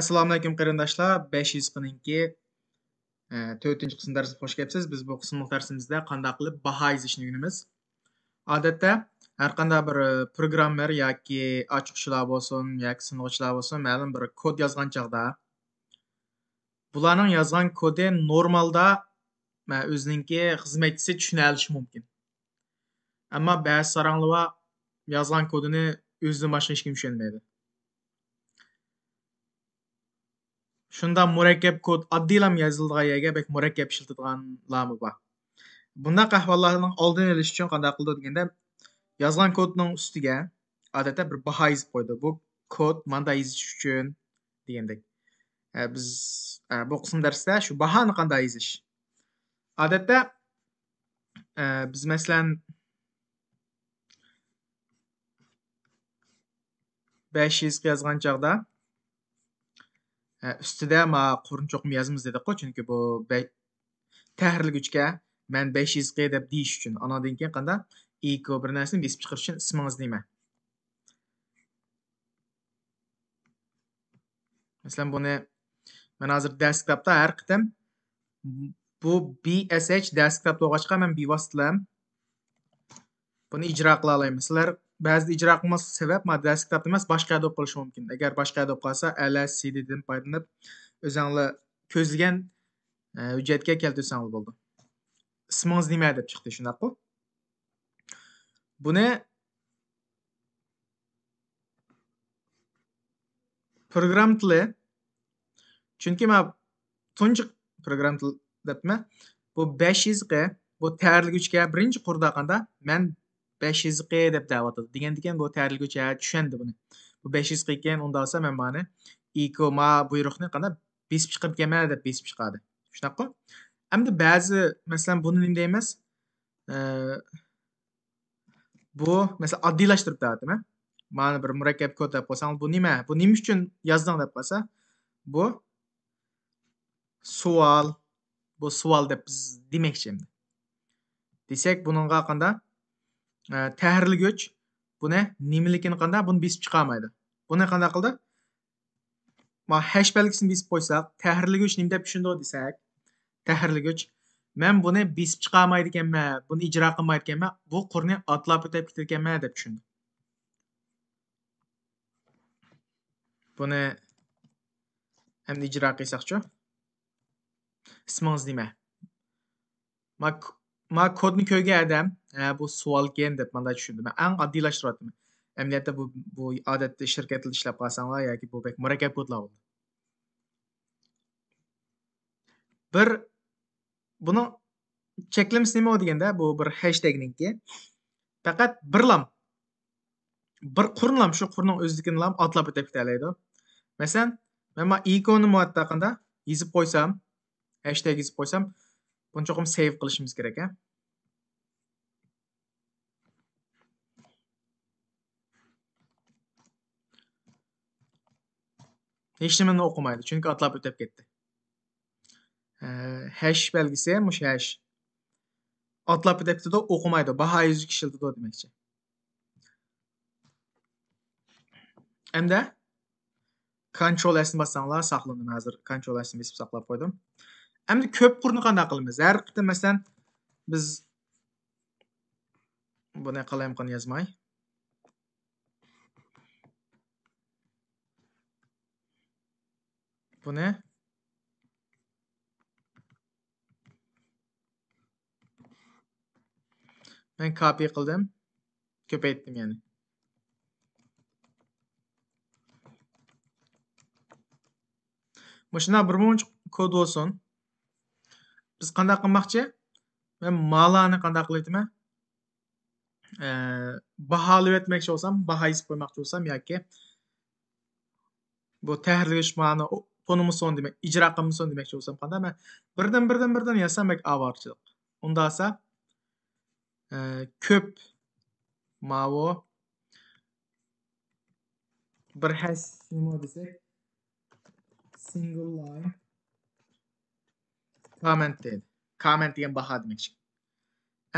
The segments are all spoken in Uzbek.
assalomu alaykum qarindoshlar. Besh yuz qirqinchi e, to'rtinchi qism darsiga xush kelibsiz. Biz bu qismli darsimizda qanday qilib baho yozishni o'rganamiz odatda har qanday bir e, programmer yoki ochiqchilar bo'lsin yoki sinovchilar bo'lsin ma'lum bir kod yozgan chog'da bularning yozgan kodi normalda e, o'zininki xizmatchisi tushuna olishi mumkin. Ammo ba'zi saranglar yozgan kodini o'zidan boshqa hech kim tushunmaydi. Shunda murakkab kod oddiylam yozilgan yerga bek murakkab ishlatadiganlarmi bor bundaq ahvollarning oldini olish uchun qanday qildi deganda yozgan kodning ustiga odatda bir baho yozib qo'ydi bu kod manday yozish uchun degandek biz bu qism darsda shu bahoni qanday yozish odatda biz masalan besh yuz yozgan E, ustida ma qo'rinchoqni yozamiz dedik-ku, chunki bu tahrirlaguchga man 500 q deb deyish uchun. anadan keyin qanday iko bir narsani besib chiqarish uchun ismingiz nima? Masalan, buni men hozir desktopda har qitim bu BSH desktop bo'lg'achqa men bevosita buni ijro qila olmayman. Sizlar ba'zida ijro qilmas sabab madrasa desktopda emas boshqa yerda o'qib qolishi mumkin. Agar boshqa yerda o'qib qolsa sididan foydalanib o'zinglar ko'zlagan e, hujjatga keltirsangiz bo'ldi. Ismingiz nima deb chiqdi shunaqu buni program tili chunki man tunji program tili debman bu besh yuzga bu tayyorlaguvchiga birinchi qurdaqanda man besh yuz q deb deyapti degan keyin bu tayyorlovchi tushundi buni. Bu besh yuz q ekan unda olsa man mani iko ma buyruqni qana besib chiqib kelman deb besib chiqadi. Shunaqa. Hamda ba'zi masalan buni nima deymiz? Bu masalan oddiylashtirib deyaptimi mani bir murakkab kod deb qo'ysang bu nima? Bu nima uchun yozding deb qo'ysa bu savol bu savol deb biz demoqchi endi desak bunga qanday? Tahrirlagich buni nimaligini qanday buni besib chiqolmaydi buni qanday qildi ma hash belgisini besib qo'ysak tahrirlagich nima deb tushundik desak tahrirlagich men buni besib chiqolmaydi ekanman buni ijro qilmaydi ekanman bu qurni otlab o'tib ketar ekanman deb tushundi buni endi ijro qilsakchi ismingiz nima Ma kodni ko'rgan odam bu savolkan deb manda tushundim. An eng oddiylashtirayotiman amaliyotda bu bu odatda shirkatda ishlab qolsanglar yoki bu bek murakkab kodlar bo'ldi bir buni cheklamasi nima deganda bu bir hashtagniki faqat birlam bir qurlam shu qurning o'zinikini otlab o'tib ketaoladi masalan man man ikoni yozib qo'ysam hashtag yozib qo'ysam buni cho'qim save qilishimiz kerak a hech nimani o'qimaydi chunki otlab o'tib ketdi hash belgisi mush hash? Otlab o'tib ketdi o'qimaydi baho yuzuk ishlatadi demakchi endi control sni bossanglar saqlandim hozir control sni besib saqlab qo'ydim endi ko'p qurni qanday qilamiz har qitim masalan biz buni qalamqani yozmay buni men copy qildim ko'paytdim ya'ni. Shunday bir muncha kod bo'lsin biz qanday qilmoqchi? Men malani qanday qilayapman baholab aytmoqchi bo'lsam baho yozib qo'ymoqchi bo'lsam yoki bu tahrirlash mani qonimison demak ijro qilmasin demoqchi bo'lsam qanday? Man birdan birdan birdan yozsam avorchilik unda esa ko'p mavo bir hash nima desak single line comment deydi comment degan baho demoqchi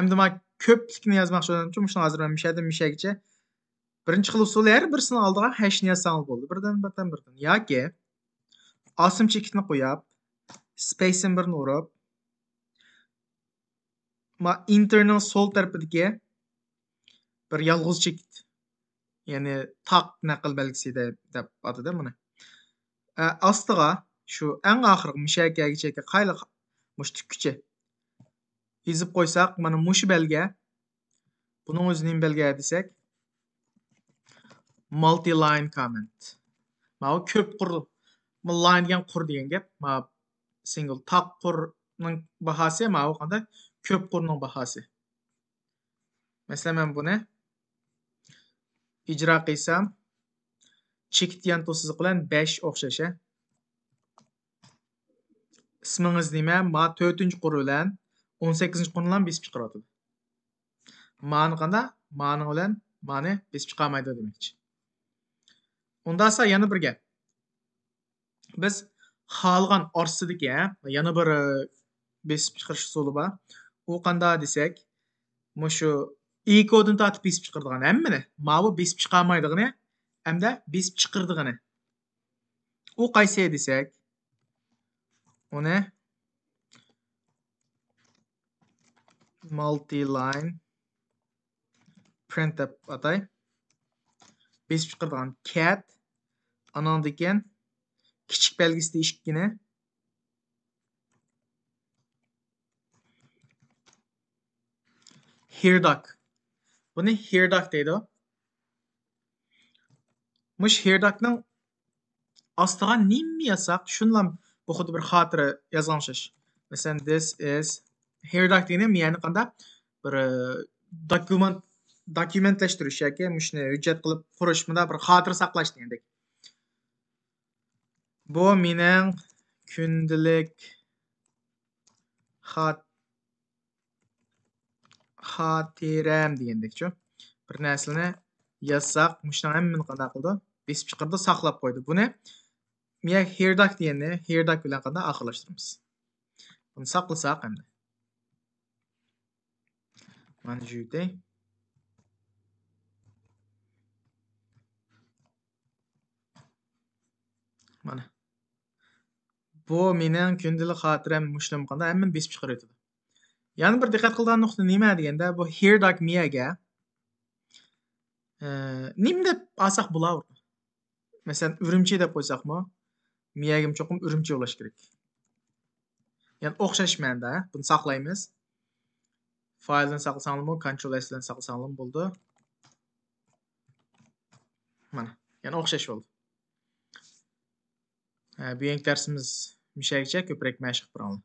endi man ko'plikni yozmoqchi bo'lganim uchun hozir man mishadan mishagacha birinchi xil usul har birisini oldiga hashni yozsangiz bo'ldi birdan birdan birdan yoki osim chekitni qo'yib space'ini birini urib ma internal sol tarafidagi bir yolg'iz chekit ya'ni taq naql belgisi deb atadi buni ostiga shu eng oxirgi mushakagacha qayli mush tukkucha ezib qo'ysak mana mush belga buni o'zining belga desak multi line comment. Mana bu ko'p qur line degan qur degan gap. Mana single taq qurning bahosi mana bu qanday? Ko'p qurning bahosi masalan men buni ijro qilsam chek degan to'siq bilan besh o'xshash ismingiz nima? Ma to'rtinchi qur bilan o'n sakkizinchi qurni bilan besib chiqaryotidi mani qanda? Mani bilan mani besib chiqolmaydi demoqchi unda esa yana bir gap. Biz xohlagan orsidagi yana bir e, besib chiqarish usuli bor. U qanday desak mushu i kodini tortib besib chiqaradigan hammani. Mana besib chiqolmaydig'ini hamda besib chiqirdig'ini u qaysi desak O ne? Multi-line print deb atay. Besip chiqardigan cat anandi ekan kichik belgisida eshikgina herdak. Buni herdak deydi. Mush herdakning ostiga nimmi yasak? Shunlam bu بخذ بالخاطر يزغنشش مثلا this is here داكتينم يعني قندا bir document dokumentlashtirish yoki mushuni hujjat qilib qurish bunda bir xotira saqlash degandek bu mening kundalik xat xotiram degandekchu bir narsani yozsaq mushuni hammani qanaqa qildi besib chiqirdi saqlab qo'ydi buni men herdak degani herdak bilan qanday oxirlashtiramiz buni saqlasak endi mana shu mana. Bu mening kundalik xotiram mushlim qanday hammani besib chiqaryotidi yana bir diqqat qiladigan nuqta nima deganda bu herdak miyaga nim deb olsak bo'laverdi? Masalan urumchi deb qo'ysakmi miyaga cho'qim urumchi bo'lishi kerak. Ya'ni o'xshashmanda buni saqlaymiz. Faylni saqlasanglarmi control s bilan saqlasanglar bo'ldi. Mana ya'ni o'xshash bo'ldi. Bugungi darsimiz mushagicha ko'proq mashq qilib